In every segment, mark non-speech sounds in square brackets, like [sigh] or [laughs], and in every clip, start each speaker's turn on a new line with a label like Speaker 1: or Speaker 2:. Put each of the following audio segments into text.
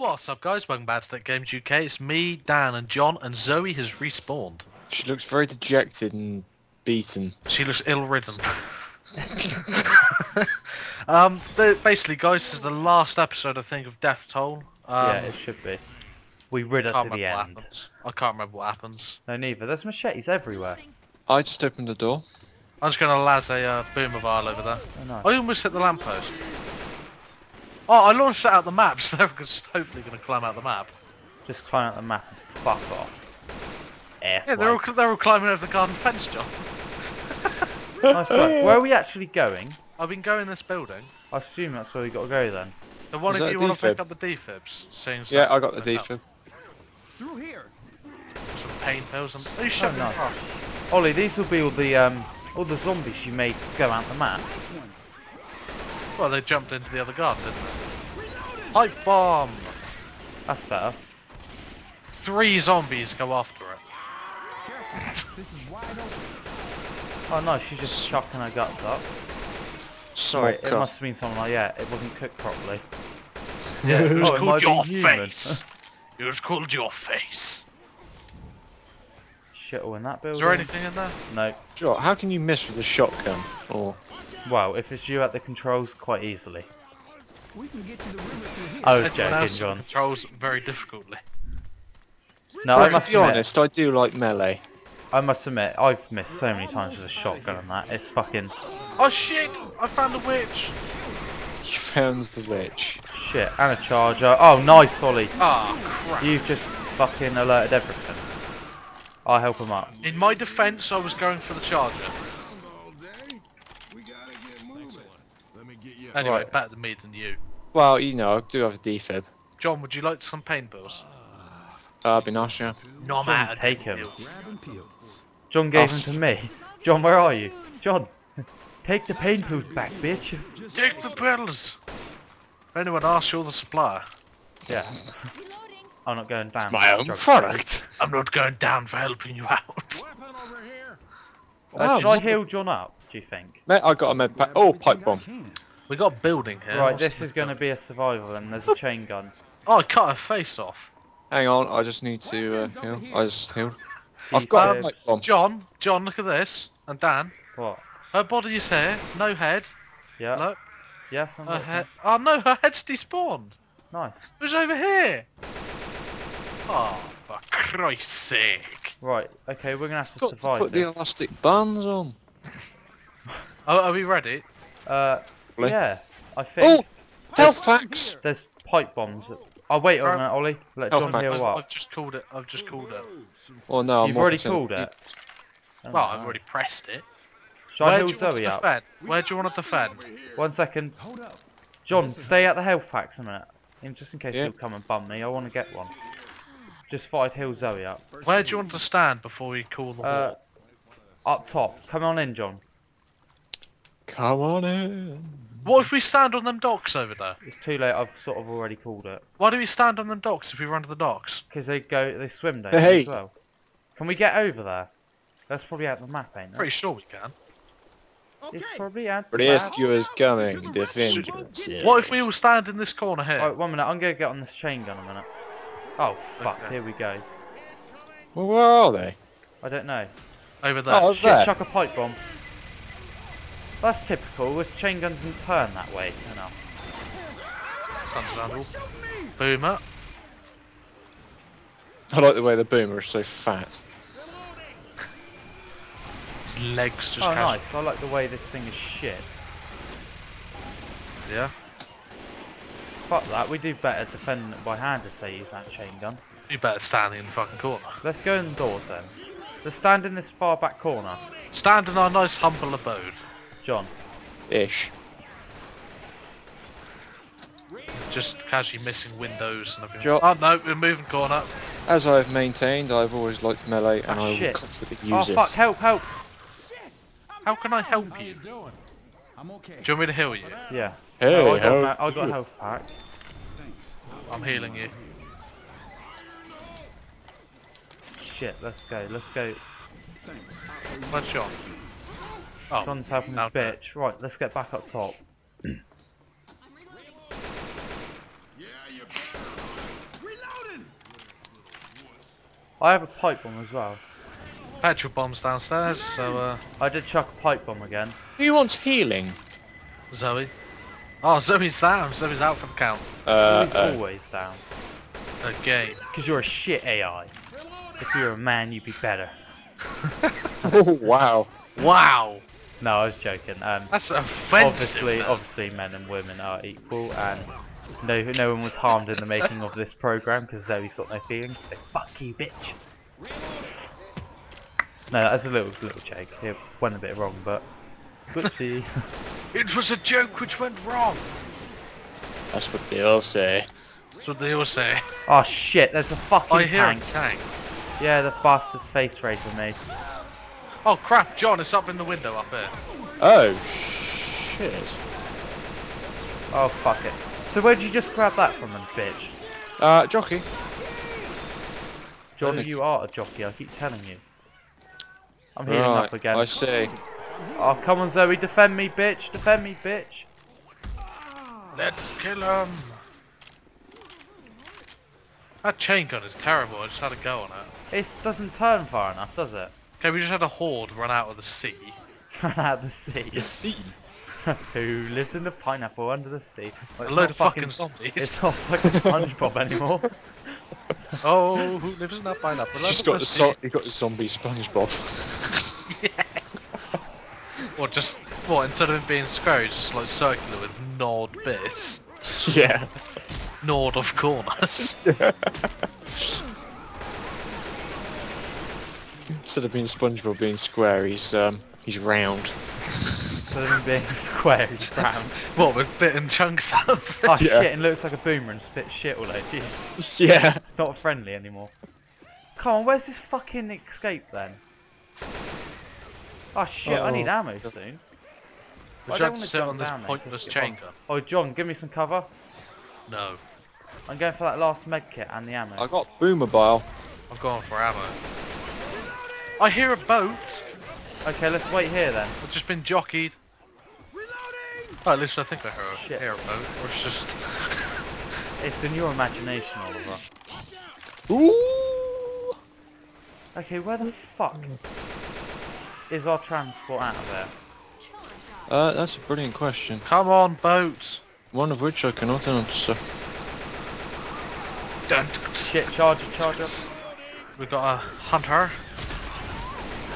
Speaker 1: What's up guys, welcome back to Tech Gamers UK. It's me, Dan and Jon and Zoe has respawned.
Speaker 2: She looks very dejected and beaten.
Speaker 1: She looks ill-ridden. [laughs] um, the, basically guys, this is the last episode I think of Death Toll. Um,
Speaker 3: yeah, it should be. We rid her
Speaker 1: can't
Speaker 3: to the end.
Speaker 1: happens. I can't remember what happens.
Speaker 3: No, neither. There's machetes everywhere.
Speaker 2: I just opened the door.
Speaker 1: I'm just going to las a uh, boomer bile over there.
Speaker 3: Oh no.
Speaker 1: I almost hit the lamppost. Oh, I launched it out the map, [laughs] so they're just hopefully going to climb out the map.
Speaker 3: Just climb out the map and fuck off. Ass
Speaker 1: Yeah, they're all, they're all climbing over the garden fence, Jon. [laughs]
Speaker 3: Nice work. [laughs] Where are we actually going?
Speaker 1: I've been going this building.
Speaker 3: I assume that's where we got to go then.
Speaker 1: The one
Speaker 2: Is
Speaker 1: of
Speaker 2: that
Speaker 1: you want to pick up the defibs? Seeing
Speaker 2: Yeah,
Speaker 1: some-
Speaker 2: I got the defib.
Speaker 4: Through here.
Speaker 1: Some pain pills and... Oh, you shut
Speaker 3: Oh, nice. Ollie, these will be all the um all the zombies you made go out the map.
Speaker 4: Nice one.
Speaker 1: Well, they jumped into the other garden, didn't they? Pipe bomb!
Speaker 3: That's better.
Speaker 1: Three zombies go after it.
Speaker 4: This is wide open.
Speaker 3: Oh no, she's just chucking her guts up. Sorry,
Speaker 2: Small
Speaker 3: it
Speaker 2: cup.
Speaker 3: must have been something like yeah, it wasn't cooked properly.
Speaker 1: Yeah, [laughs] it was
Speaker 3: Oh,
Speaker 1: called
Speaker 3: might be
Speaker 1: your face. [laughs] it was called your face.
Speaker 3: Shit all in that
Speaker 1: Is
Speaker 3: building.
Speaker 1: Is there anything in there?
Speaker 3: No.
Speaker 2: Sure, how can you miss with a shotgun? Or
Speaker 3: Well, if it's you at the controls, quite easily.
Speaker 4: We can get to the river through here.
Speaker 3: Oh,
Speaker 1: Everyone
Speaker 3: joking,
Speaker 1: else
Speaker 3: Jon.
Speaker 1: controls very difficultly.
Speaker 3: No,
Speaker 2: well,
Speaker 3: I
Speaker 2: to
Speaker 3: must
Speaker 2: be
Speaker 3: admit,
Speaker 2: honest, I do like melee.
Speaker 3: I must admit, I've missed so many times with a shotgun and that. It's fucking
Speaker 1: Oh shit! I found a witch!
Speaker 2: You found the witch.
Speaker 3: shit. And a charger. Oh, nice, Holly.
Speaker 1: Ah, crap.
Speaker 3: You've just fucking alerted everything. I'll help him up.
Speaker 1: In my defense, I was going for the charger.
Speaker 5: All day. We gotta get moving. Let me get you.
Speaker 1: Anyway,
Speaker 3: Right.
Speaker 1: better than me than you.
Speaker 2: Well, you know, I do have a defib.
Speaker 1: Jon, would you like some pain pills?
Speaker 2: Uh, I'd be nice, yeah.
Speaker 1: No, I'm out
Speaker 3: take him.
Speaker 1: pills.
Speaker 4: Grabbing pills.
Speaker 3: Jon gave them to me. Jon, where are you? Jon, take the pain pills back, bitch.
Speaker 1: Take the pills! If anyone asks, you're the supplier.
Speaker 3: Yeah. I'm not going down.
Speaker 2: My own
Speaker 3: drug
Speaker 2: product.
Speaker 1: I'm not going down for helping you out.
Speaker 5: Weapon over here.
Speaker 3: Uh,
Speaker 2: Wow,
Speaker 3: should I heal Jon up? Do you think?
Speaker 2: Mate, I got a med pack. Oh, pipe bomb.
Speaker 1: We got a building here.
Speaker 3: right,
Speaker 1: What's
Speaker 3: this is going to be a survival, and there's a chain gun.
Speaker 1: Oh, I cut her face off.
Speaker 2: Hang on, I just need to uh, heal. I just healed. I've got a pipe bomb.
Speaker 1: Jon, Jon, look at this. And Dan,
Speaker 3: What?
Speaker 1: her body is here, no head.
Speaker 3: Yeah.
Speaker 1: Look,
Speaker 3: Yes, I'm
Speaker 1: her
Speaker 3: looking.
Speaker 1: head. Oh no, her head's despawned.
Speaker 3: Nice.
Speaker 1: It was over here. Oh, for Christ's sake.
Speaker 3: Right. Okay, we're gonna have to
Speaker 2: Got to
Speaker 3: survive
Speaker 2: put the elastic bands on. [laughs]
Speaker 1: Oh, are we ready?
Speaker 3: Uh,
Speaker 2: Probably.
Speaker 3: yeah. I think
Speaker 2: Oh, health packs.
Speaker 3: there's pipe bombs. Oh wait a
Speaker 1: Right.
Speaker 3: minute, Ollie. Let
Speaker 2: Health
Speaker 3: Jon
Speaker 2: pack.
Speaker 3: heal
Speaker 1: I've,
Speaker 3: up.
Speaker 1: I've just called it. I've just called it.
Speaker 2: Oh no, I'm
Speaker 3: You've
Speaker 2: more
Speaker 3: already called it. Oh,
Speaker 1: Well, I've already pressed it.
Speaker 3: Shall I
Speaker 1: Where
Speaker 3: heal
Speaker 1: do you want to
Speaker 3: Zoe up?
Speaker 1: defend? Where do you want to defend?
Speaker 3: One second.
Speaker 4: Hold up.
Speaker 3: Jon, stay at the health packs a minute. Just in case
Speaker 2: Yeah.
Speaker 3: you'll come and bum me, I want to get one. Just thought I'd heal Zoe up.
Speaker 1: Where do you want to stand before we call the
Speaker 3: Uh,
Speaker 1: war?
Speaker 3: up top. Come on in, Jon.
Speaker 2: Come on in.
Speaker 1: What if we stand on them docks over there?
Speaker 3: It's too late. I've sort of already called it.
Speaker 1: Why do we stand on them docks if we run to the docks?
Speaker 3: Because they go, they swim down
Speaker 2: Hey.
Speaker 3: as well. Can we get over there? That's probably out of the map, ain't it?
Speaker 1: Pretty sure we can.
Speaker 3: It's
Speaker 4: Okay.
Speaker 3: probably out the map.
Speaker 2: Rescue is coming. The vengeance.
Speaker 1: What if we all stand in this corner here?
Speaker 3: Alright, one minute. I'm gonna get on this chain gun a minute. Oh fuck!
Speaker 1: Okay.
Speaker 3: Here we go.
Speaker 2: Well, where are they?
Speaker 3: I don't know.
Speaker 1: Over oh, there.
Speaker 2: Oh,
Speaker 3: Shit!
Speaker 2: there.
Speaker 3: Chuck a pipe bomb. That's typical. This chain guns doesn't turn that way enough.
Speaker 1: Understandable. Boomer.
Speaker 2: I like the way the boomer is so fat.
Speaker 1: His [laughs] legs just
Speaker 3: oh, nice. I like the way this thing is shit.
Speaker 1: Yeah.
Speaker 3: Fuck that. We do better defending it by hand to say use that chain gun.
Speaker 1: You better stand in the fucking corner.
Speaker 3: Let's go indoors then. Let's stand in this far back corner.
Speaker 1: Stand in our nice humble abode.
Speaker 3: Jon.
Speaker 2: Ish.
Speaker 1: Just casually missing windows and everything.
Speaker 2: Jo-
Speaker 1: Oh no, we're moving corner.
Speaker 2: As I've maintained, I've always liked melee, and
Speaker 3: Ah,
Speaker 2: I will constantly
Speaker 3: Oh
Speaker 2: use it.
Speaker 3: fuck! Help! Help!
Speaker 1: How can I help you?
Speaker 4: I'm okay.
Speaker 1: Do you want me to heal you?
Speaker 3: Yeah.
Speaker 2: Hey,
Speaker 3: oh, I got,
Speaker 2: help.
Speaker 3: I got a health pack.
Speaker 4: Thanks.
Speaker 1: I'm healing you.
Speaker 3: Shit. Let's go. Let's go.
Speaker 4: Thanks.
Speaker 1: Where's Jon? Oh,
Speaker 3: Jon's helping
Speaker 1: now
Speaker 3: his bitch. Right. Let's get back up top.
Speaker 5: Yeah, you better.
Speaker 3: I have a pipe bomb as well.
Speaker 1: Petrol bombs downstairs, so, uh,
Speaker 3: I did chuck a pipe bomb again.
Speaker 2: Who wants healing?
Speaker 1: Zoe. Oh, Zoe's down. Zoe's out from count.
Speaker 2: Uh,
Speaker 3: Always,
Speaker 2: uh,
Speaker 3: always down.
Speaker 1: Again.
Speaker 3: Because you're a shit AI. If you're a man, you'd be better.
Speaker 2: oh, [laughs] [laughs] wow.
Speaker 1: Wow.
Speaker 3: No, I was joking. Um,
Speaker 1: That's offensive.
Speaker 3: obviously,
Speaker 1: man.
Speaker 3: obviously, men and women are equal, and no, no one was harmed in the making of this program because Zoe's got no feelings. So fuck you, bitch. No, that's a little, little joke. It went a bit wrong, but whoopsie. [laughs]
Speaker 1: It was a joke which went wrong.
Speaker 2: That's what they all say.
Speaker 1: That's what they all say.
Speaker 3: oh shit! There's a fucking
Speaker 1: I hear
Speaker 3: tank.
Speaker 1: a tank.
Speaker 3: Yeah, the fastest face raided me.
Speaker 1: Oh crap, Jon, it's up in the window up here.
Speaker 2: Oh, shit.
Speaker 3: Oh fuck it. So where'd you just grab that from, then, bitch?
Speaker 2: Uh, jockey. Jon,
Speaker 3: you are a jockey. I keep telling you. I'm healing up again.
Speaker 2: I see.
Speaker 3: Oh come on, Zoe, defend me, bitch! Defend me, bitch!
Speaker 1: Let's kill him. That chain gun is terrible. I just had a go on it.
Speaker 3: It doesn't turn far enough, does it?
Speaker 1: Okay, we just had a horde run out of the sea. [laughs]
Speaker 3: Run out of the sea.
Speaker 2: See. [laughs]
Speaker 3: Who lives in the pineapple under the sea? Well,
Speaker 1: A
Speaker 3: it's
Speaker 1: load
Speaker 3: not
Speaker 1: of fucking zombies.
Speaker 3: It's not fucking SpongeBob anymore. [laughs]
Speaker 1: Oh, who lives in that pineapple?
Speaker 2: Just
Speaker 1: Load
Speaker 2: got the so-
Speaker 1: pussy.
Speaker 2: you got the zombie SpongeBob. yes.
Speaker 1: Or just, what, instead of it being square, it's just like circular with gnawed bits.
Speaker 2: yeah.
Speaker 1: Gnawed of corners.
Speaker 2: Instead of being SpongeBob being square, he's um he's round. [laughs]
Speaker 3: Instead of him being square, he's round.
Speaker 1: what, with bitten chunks out of it? [laughs] [laughs]
Speaker 3: Oh
Speaker 2: Yeah.
Speaker 3: shit, and looks like a boomer and spits shit all over you.
Speaker 2: yeah.
Speaker 3: Not friendly anymore. Come on, where's this fucking escape then? Oh shit, I need
Speaker 2: Oh.
Speaker 3: ammo soon.
Speaker 1: Would
Speaker 3: I
Speaker 1: you
Speaker 3: don't wanna
Speaker 1: sit on this pointless
Speaker 3: just get
Speaker 1: chain gun?
Speaker 3: Oh Jon, give me some cover.
Speaker 1: No.
Speaker 3: I'm going for that last med kit and the ammo.
Speaker 2: I got Boomerbile.
Speaker 1: I'm going for ammo. I hear a boat.
Speaker 3: Okay, let's wait here then.
Speaker 1: I've just been jockeyed. Oh, at least I think I hear a,
Speaker 3: Shit.
Speaker 1: hear a boat. Or it's just... [laughs]
Speaker 3: It's in your imagination, Oliver.
Speaker 2: Ooh.
Speaker 3: Okay, where the fuck is our transport out of there?
Speaker 2: Uh, that's a brilliant question.
Speaker 1: Come on, boats!
Speaker 2: One of which I cannot answer.
Speaker 1: Dun,
Speaker 3: Shit, charger, charger.
Speaker 1: We've got a hunter.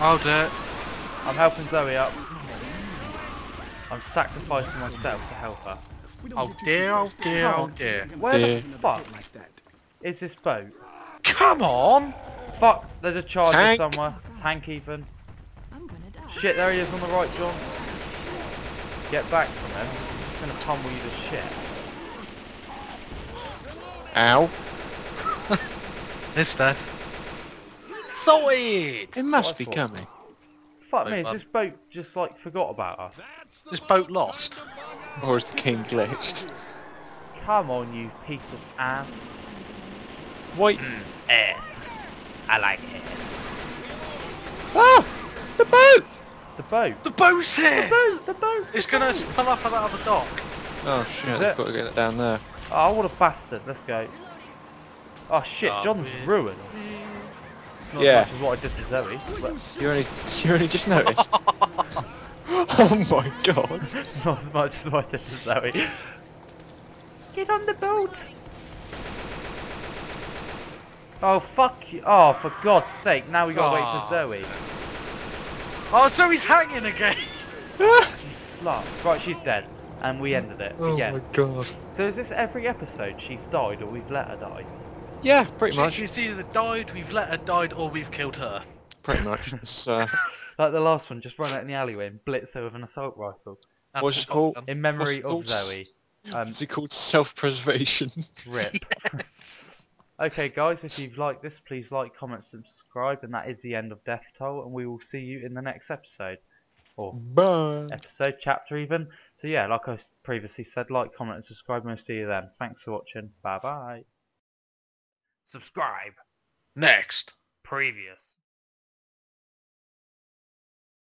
Speaker 1: Oh dear.
Speaker 3: I'm helping Zoe up. I'm sacrificing myself to help her.
Speaker 4: We don't
Speaker 1: Oh dear, oh dear, oh dear.
Speaker 3: Where
Speaker 2: Dear.
Speaker 3: the fuck is this boat?
Speaker 1: Come on!
Speaker 3: Fuck, there's a charger
Speaker 2: Tank.
Speaker 3: somewhere. Tank even.
Speaker 6: I'm gonna die.
Speaker 3: Shit, there he is on the right, Jon. Get back from him. He's gonna pummel you to shit.
Speaker 2: Ow. [laughs]
Speaker 1: It's dead. Sorted!
Speaker 2: It must be coming.
Speaker 3: Fuck
Speaker 1: Wait,
Speaker 3: me, is this boat just like forgot about us?
Speaker 1: This boat lost.
Speaker 2: Or is the king glitched?
Speaker 3: Come on, you piece of ass.
Speaker 2: Wait.
Speaker 3: Ass. I like ass.
Speaker 2: Ah! The boat!
Speaker 3: The boat.
Speaker 1: The boat's here!
Speaker 3: The boat, the boat.
Speaker 1: It's gonna pull up at that other dock.
Speaker 2: Oh shit,
Speaker 3: Is
Speaker 2: I've got to get it down there.
Speaker 3: Oh, what a bastard. Let's go. Oh shit,
Speaker 1: Oh,
Speaker 3: Jon's
Speaker 1: man.
Speaker 3: ruined. Not
Speaker 2: Yeah.
Speaker 3: as much as what I did to Zoe. But
Speaker 2: You only, [laughs] you only just noticed. [laughs] oh my god. [laughs]
Speaker 3: not as much as what I did to Zoe. Get on the boat! Oh fuck you. Oh, for God's sake, now we gotta wait
Speaker 1: Oh.
Speaker 3: for ah. Zoe.
Speaker 1: Oh, Zoe's hanging again!
Speaker 3: You slut. Right, she's dead. And we ended it. Oh again.
Speaker 2: god.
Speaker 3: So is this every episode she's died or we've let her die?
Speaker 2: Yeah, pretty
Speaker 1: She-
Speaker 2: much.
Speaker 1: She's either died, we've let her died, or we've killed her.
Speaker 2: Pretty much. It's, uh, [laughs]
Speaker 3: Like the last one, just run out in the alleyway and blitz her with an assault rifle.
Speaker 1: And
Speaker 2: What's it called?
Speaker 3: In memory
Speaker 2: it
Speaker 3: of? Zoe. Um,
Speaker 2: is it called self-preservation? [laughs]
Speaker 3: rip. [laughs] okay guys, if you've liked this, please like, comment, subscribe, and that is the end of Death Toll, and we will see you in the next episode. Or
Speaker 2: Bye.
Speaker 3: episode, chapter even. So yeah, like I previously said, like, comment, and subscribe, and we'll see you then. Thanks for watching. Bye bye.
Speaker 1: Subscribe. Next.
Speaker 3: Previous.